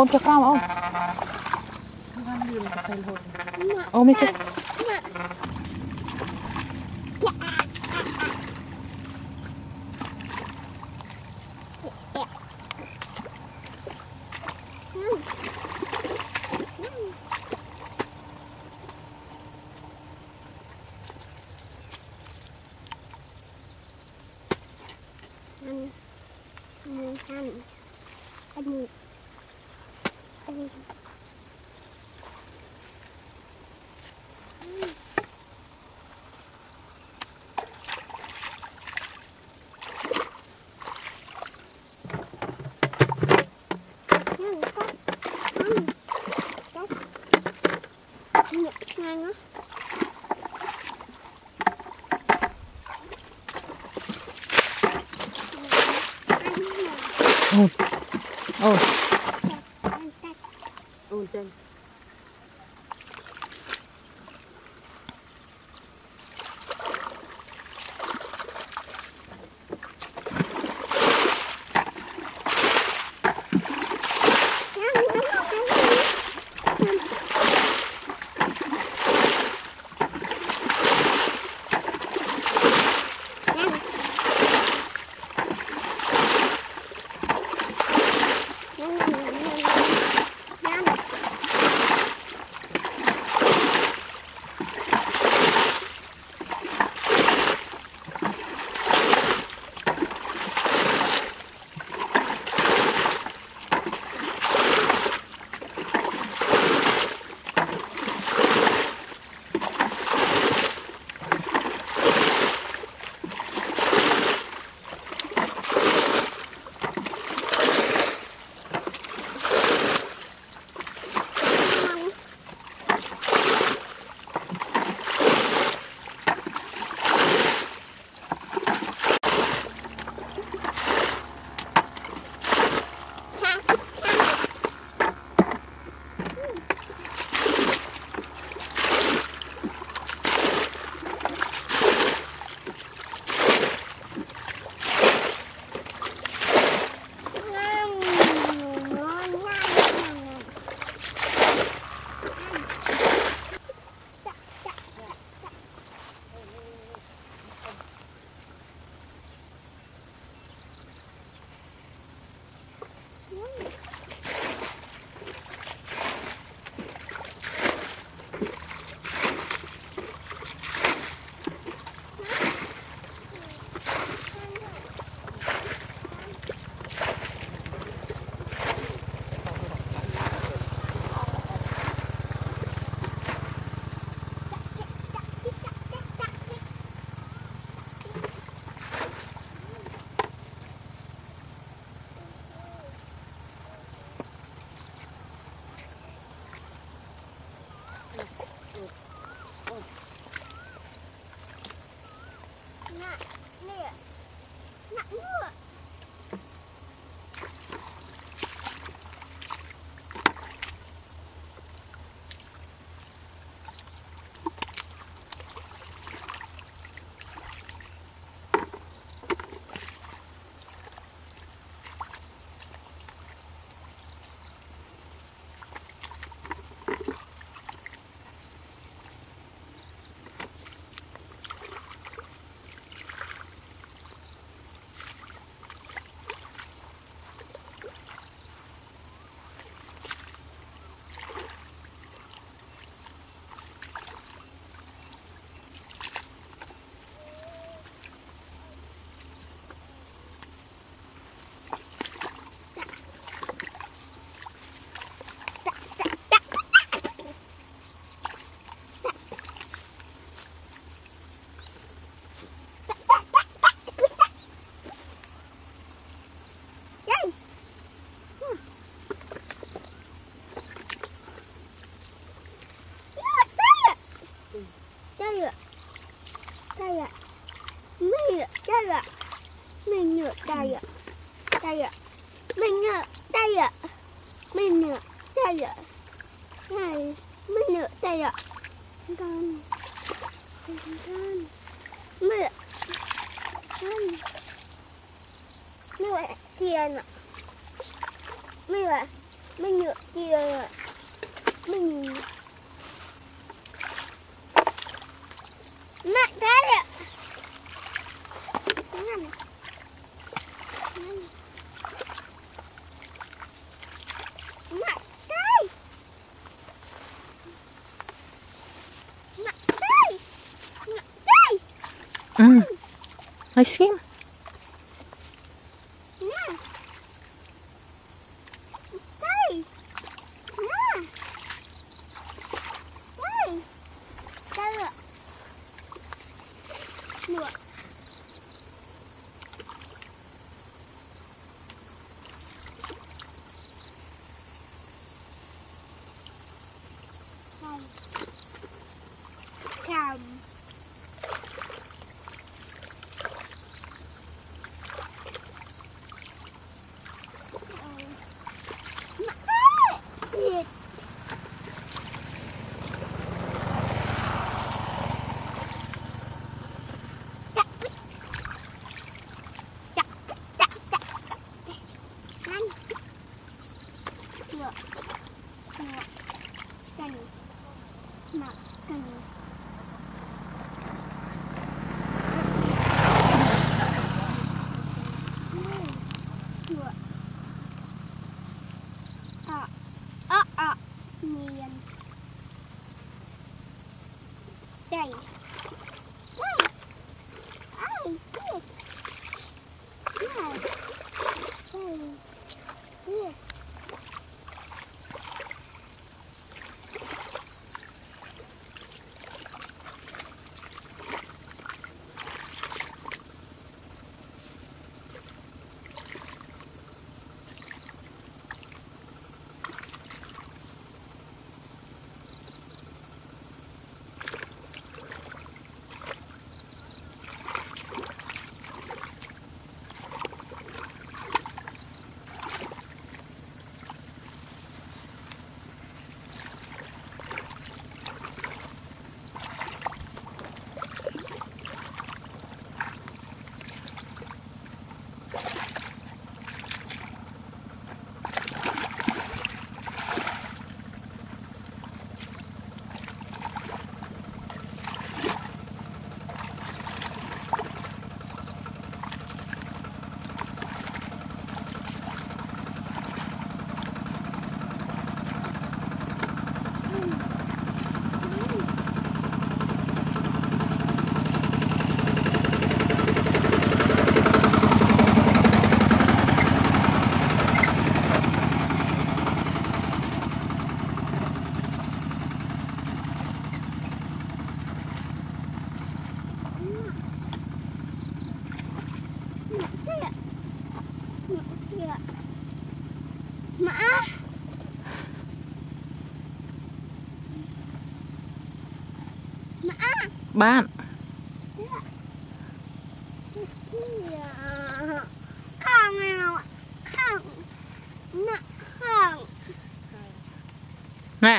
អូនចុះក្រោមអូនអូនមានចុះ ăn ngang á ôm ôm ôn กันไปกักันเมื่อท่านเมื่อเทียนอะ Ừ. I see. は今下に今下にあああにん。 បាទខាងខាងណាខាងណា